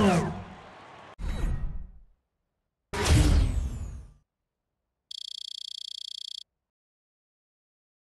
Não.